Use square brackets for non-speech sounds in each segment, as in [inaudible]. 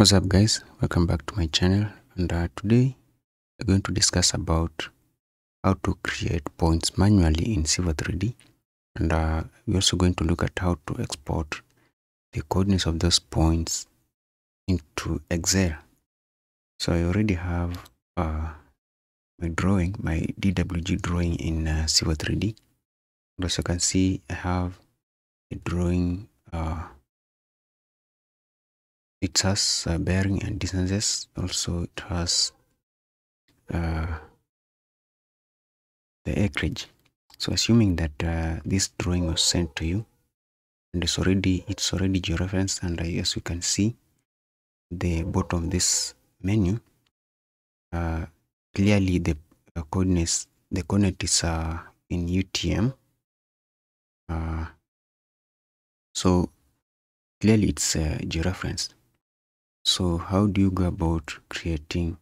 what's up guys? Welcome back to my channel. And uh, today we're going to discuss about how to create points manually in Civil 3d and uh, we're also going to look at how to export the coordinates of those points into excel. So i already have uh, my drawing my dwg drawing in uh, Civil 3d and as you can see i have a drawing uh, it has uh, bearing and distances. Also it has uh, the acreage. So assuming that uh, this drawing was sent to you and it's already it's already georeferenced and as you can see the bottom of this menu uh, clearly the coordinates the coordinates are in UTM uh, so clearly it's uh, georeferenced so how do you go about creating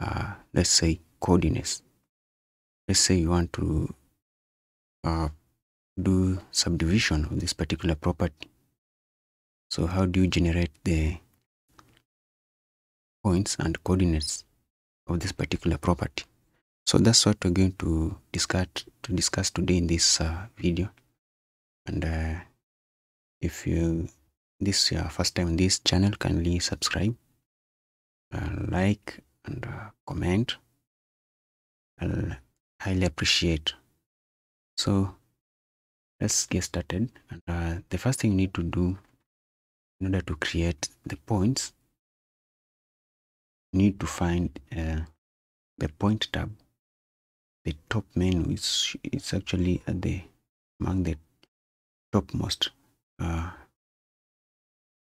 uh, let's say coordinates let's say you want to uh, do subdivision of this particular property. So how do you generate the points and coordinates of this particular property? So that's what we're going to discuss to discuss today in this uh, video. And uh, if you this is your first time this channel kindly subscribe uh, like and uh, comment. I'll highly appreciate. So let's get started. And uh, the first thing you need to do in order to create the points you need to find uh, the point tab. The top menu is it's actually at the among the topmost uh,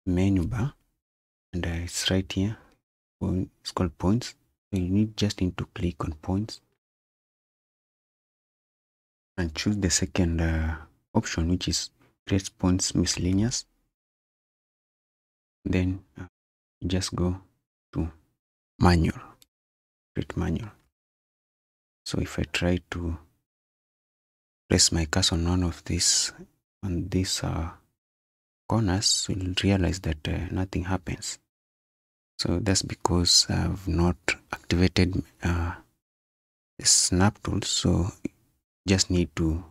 menu bar and it's right here it's called points. So you need just need to click on points and choose the second uh, option which is create points miscellaneous. Then uh, just go to manual create manual. So if i try to place my cursor on one of these on this uh, corners will realize that uh, nothing happens. So that's because I've not activated uh, the snap tool so just need to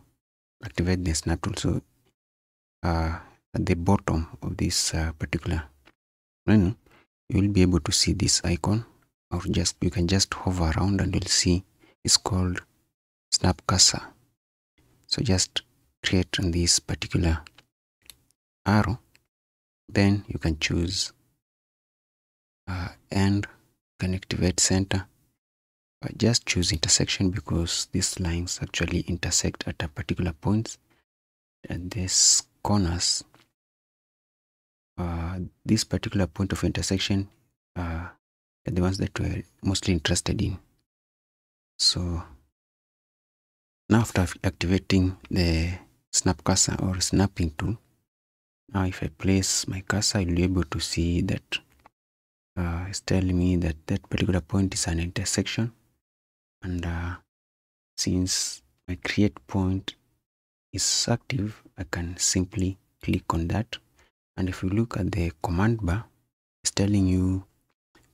activate the snap tool. So uh, at the bottom of this uh, particular menu you will be able to see this icon or just you can just hover around and you'll see it's called snap cursor so just create on this particular arrow then you can choose uh, and can activate center. But just choose intersection because these lines actually intersect at a particular point. And these corners uh, this particular point of intersection uh, are the ones that we're mostly interested in. So now after activating the snap cursor or snapping tool now if I place my cursor I'll be able to see that uh, it's telling me that that particular point is an intersection. And uh, since my create point is active I can simply click on that. And if you look at the command bar it's telling you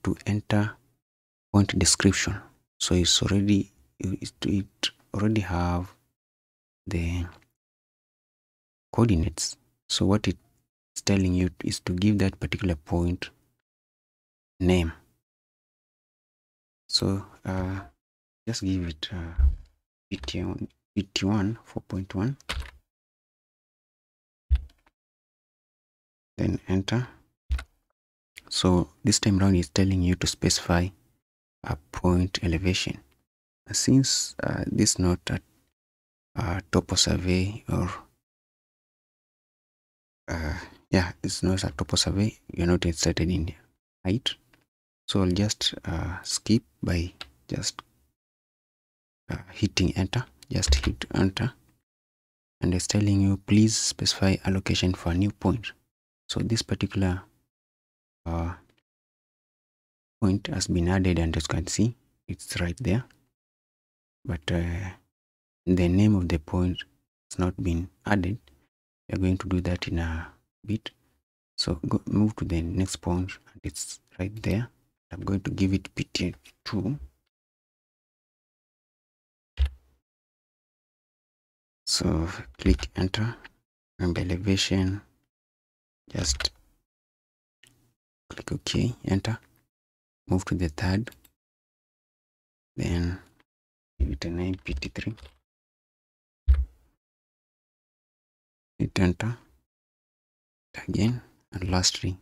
to enter point description. So it's already it, it already have the coordinates. So what it's telling you is to give that particular point name. So uh, just give it uh, PT1, PT1 4.1 then enter. So this time around is telling you to specify a point elevation. Since uh, this is not a, a topo survey or uh, yeah it's not a topo survey you're not interested in height? So I'll just uh, skip by just uh, hitting enter. Just hit enter. And it's telling you please specify a location for a new point. So this particular uh, point has been added and as you can see it's right there. But uh, the name of the point has not been added. We're going to do that in a bit. So go move to the next point and it's right there. I'm going to give it pt2 so click enter. And elevation. Just click ok enter. Move to the third. Then give it a name pt3 hit enter again. And lastly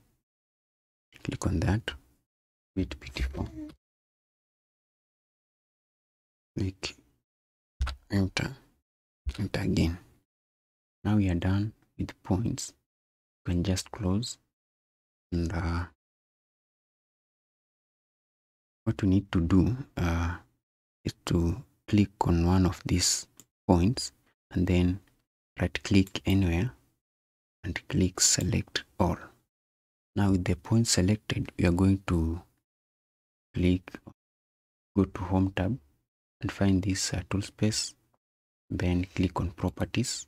click on that with pt4 click enter enter again. Now we are done with points. You can just close. And uh, what we need to do uh, is to click on one of these points and then right click anywhere and click select all. Now with the point selected we are going to click go to home tab and find this uh, tool space then click on properties.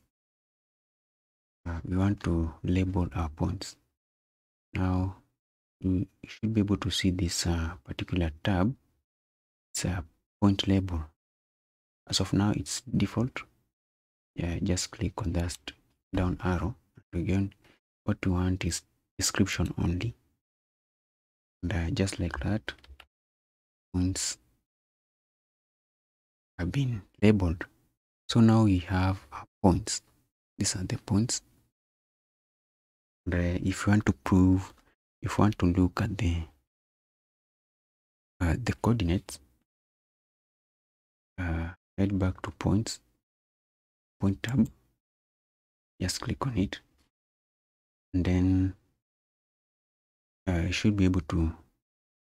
Uh, we want to label our points. Now you should be able to see this uh, particular tab. It's a point label. As of now it's default. Yeah just click on that down arrow again what we want is description only. And uh, just like that points have been labeled. So now we have our points. These are the points. And, uh, if you want to prove if you want to look at the uh, the coordinates uh, head back to points point tab just click on it and then uh, you should be able to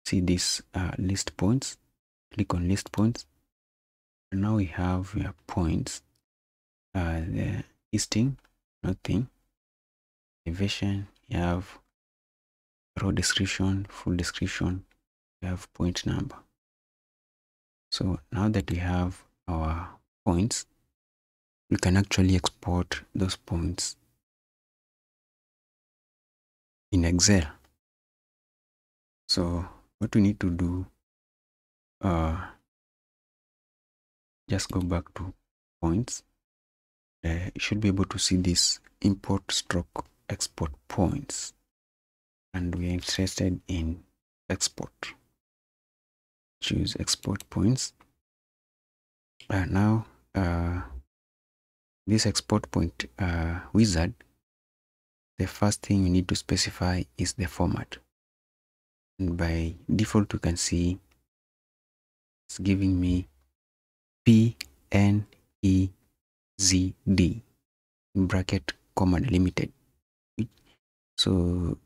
see this uh, list points. Click on list points. And now we have your points. Uh, the easting nothing. Elevation you have row description full description you have point number. So now that we have our points we can actually export those points in excel. So what we need to do uh just go back to points. Uh, you should be able to see this import stroke export points. And we are interested in export. Choose export points. Uh, now uh, this export point uh, wizard the first thing you need to specify is the format. And by default you can see it's giving me p n e z d in bracket comma delimited. So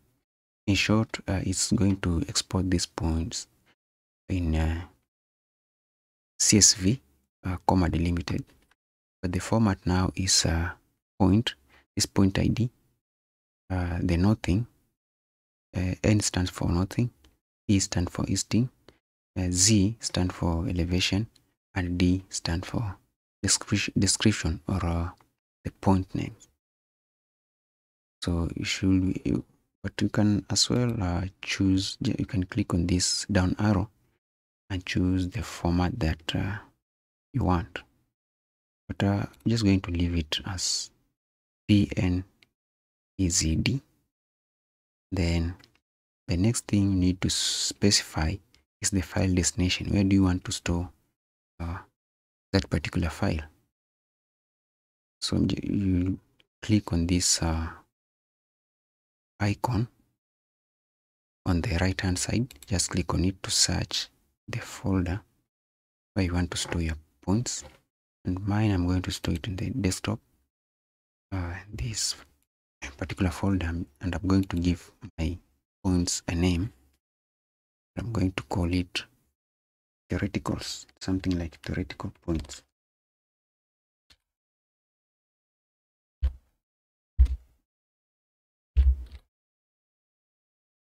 in short uh, it's going to export these points in uh, csv uh, comma delimited. But the format now is uh, point is point id uh, the nothing uh, n stands for nothing e stands for easting uh, z stands for elevation and d stands for description, description or uh, the point name. So you should but you can as well uh, choose you can click on this down arrow and choose the format that uh, you want. But I'm just going to leave it as pnezd then the next thing you need to specify is the file destination. Where do you want to store uh, that particular file? So you click on this uh, icon on the right hand side. Just click on it to search the folder where you want to store your points. And mine i'm going to store it in the desktop. Uh, this particular folder and i'm going to give my points a name. I'm going to call it theoreticals something like theoretical points.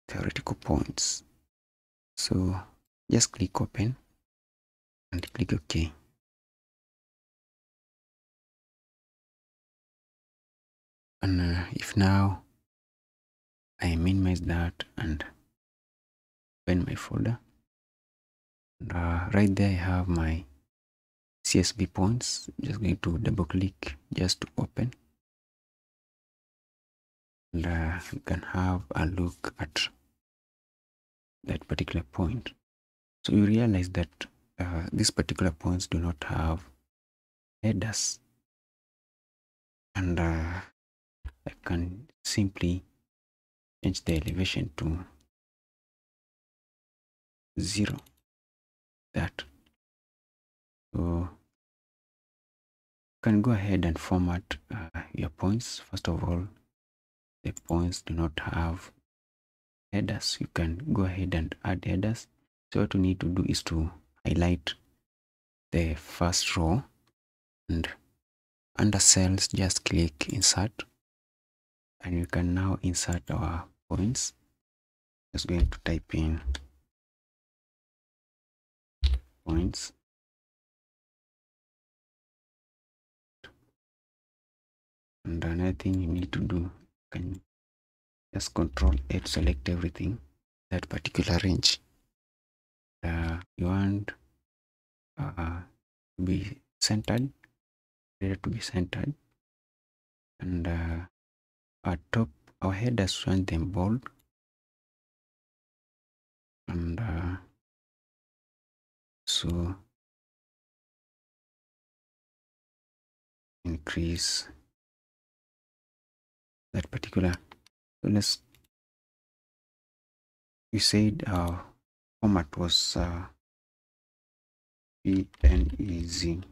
Theoretical points. So just click open and click ok and uh, if now I minimize that and open my folder. And, uh, right there, I have my CSV points. I'm just going to double click just to open. And uh, you can have a look at that particular point. So you realize that uh, these particular points do not have headers. And uh, can simply change the elevation to zero. That. So you can go ahead and format uh, your points. First of all the points do not have headers. You can go ahead and add headers. So what you need to do is to highlight the first row and under cells just click insert and we can now insert our points. Just going to type in points. And another thing you need to do can just control it select everything that particular range. Uh, you want uh, to be centered to be centered. And uh, our top our headers want them bold. And uh, so increase that particular so let's we said our format was uh, PNEZ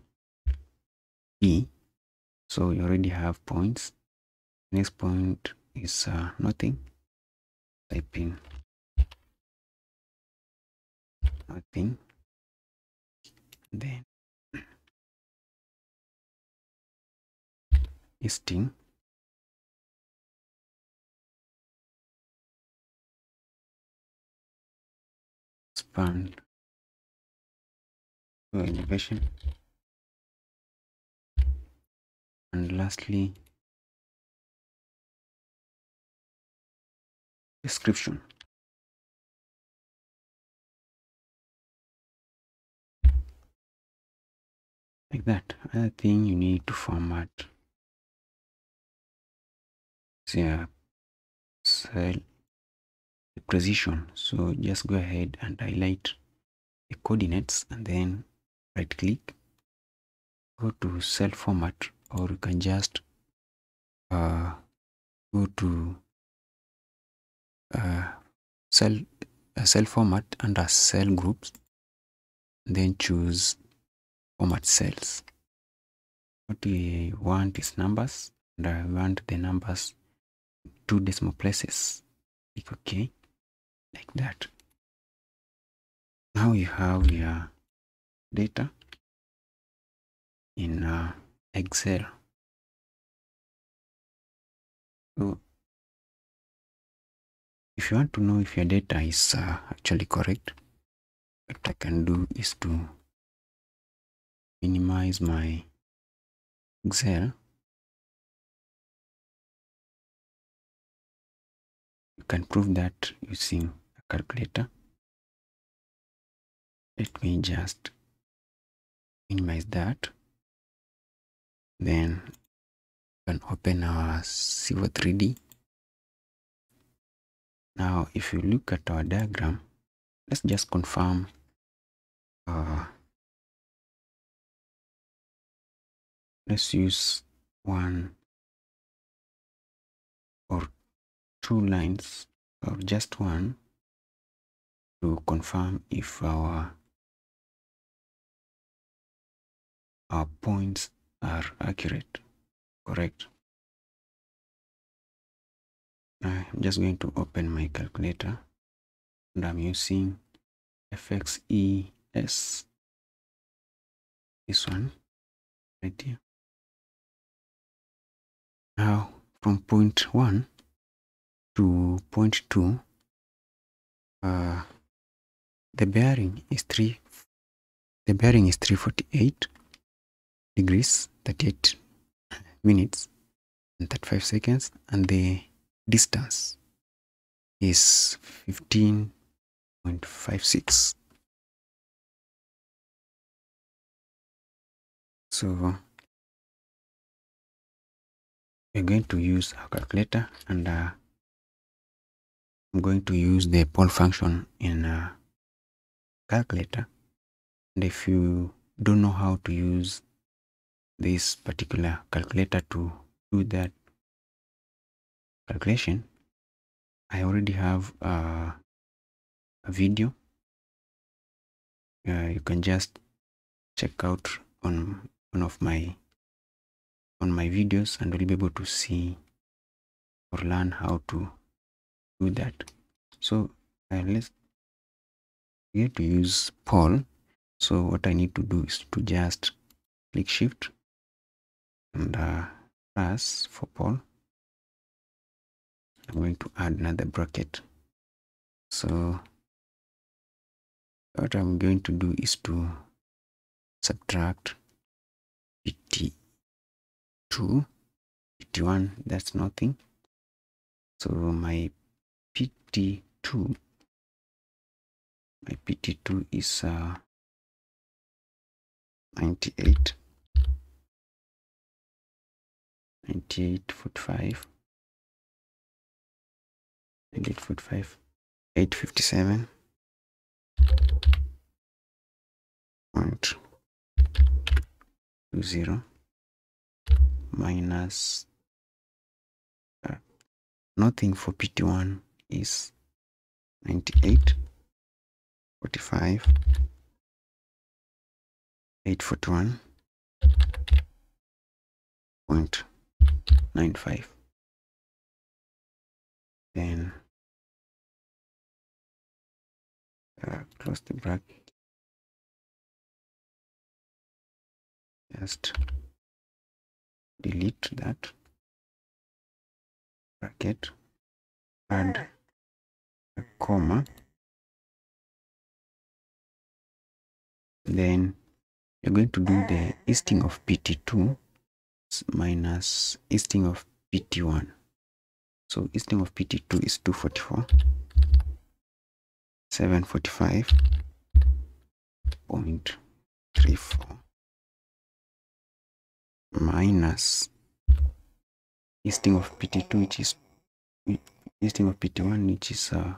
E. So you already have points next point is uh, nothing. Typing. In nothing. Then [clears throat] easting. Expand. To elevation and lastly description. Like that another thing you need to format. Yeah cell precision so just go ahead and highlight the coordinates and then right click go to cell format or you can just uh, go to uh, cell uh, cell format under cell groups then choose format cells. What we want is numbers and I want the numbers two decimal places. Click ok like that. Now you have your data in uh, excel. So if you want to know if your data is uh, actually correct what i can do is to minimize my excel. You can prove that using a calculator. Let me just minimize that. Then can open our Civil 3D now if you look at our diagram let's just confirm uh, let's use one or two lines or just one to confirm if our our points are accurate correct I'm just going to open my calculator and I'm using FXES this one right here. Now from point 1 to point 2 uh, the bearing is 3 the bearing is 348 degrees 38 minutes and 35 seconds and the distance is 15.56 so we're going to use our calculator and uh, I'm going to use the pole function in a calculator. And if you don't know how to use this particular calculator to do that calculation I already have uh, a video. Uh, you can just check out on one of my on my videos and you'll be able to see or learn how to do that. So uh, let's get to use pole so what I need to do is to just click shift and uh, for pole I'm going to add another bracket. So what I'm going to do is to subtract 52, 51, that's nothing. So my PT2, my PT2 is uh, 98, 98, 8.5 857 point two zero. Minus uh, nothing for pt1 is 98 45 841 point nine five then uh, close the bracket. Just delete that bracket and a comma. Then you're going to do the easting of pt2 minus easting of pt1 so easting of PT2 is 244, 745.34 minus easting of PT2 which is easting of PT1 which is uh,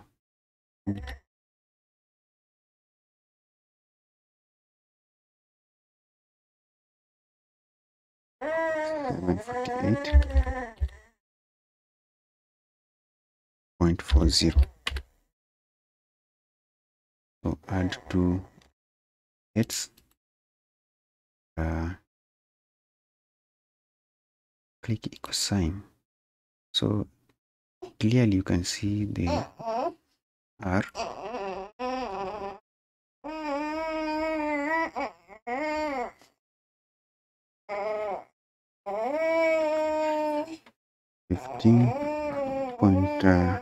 Seven forty-eight. 0.40 so add two hits. Uh, click equal sign. So clearly you can see the R fifteen point uh,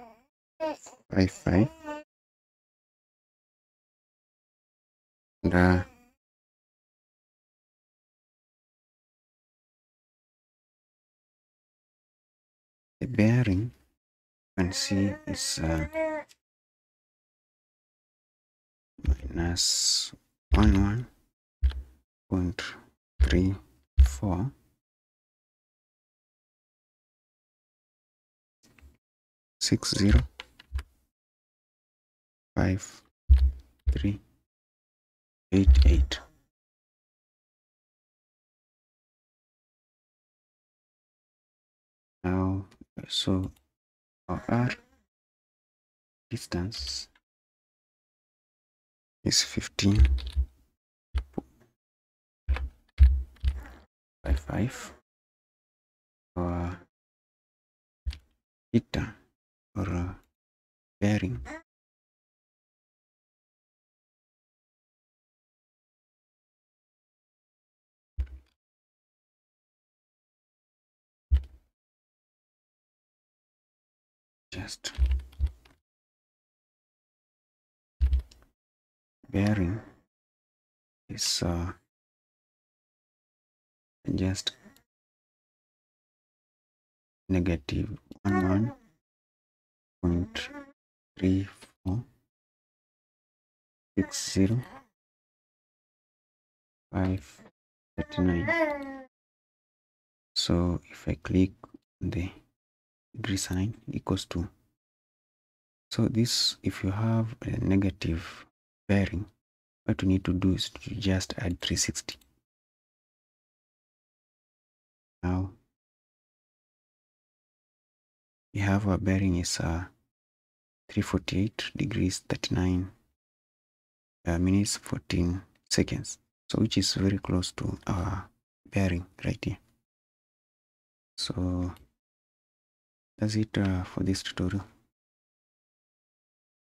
five and uh, the bearing you can see is uh, minus one one point three four. Six zero five three eight eight. Now so our distance is 15 by 5 our theta or bearing just bearing is uh, just negative one one point three four six zero five thirty nine. So if i click the degree sign equals to so this if you have a negative bearing what you need to do is to just add 360 now we have our bearing is uh, 348 degrees 39 uh, minutes 14 seconds. So which is very close to our bearing right here. So that's it uh, for this tutorial.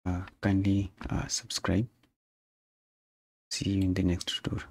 Uh, kindly uh, subscribe. See you in the next tutorial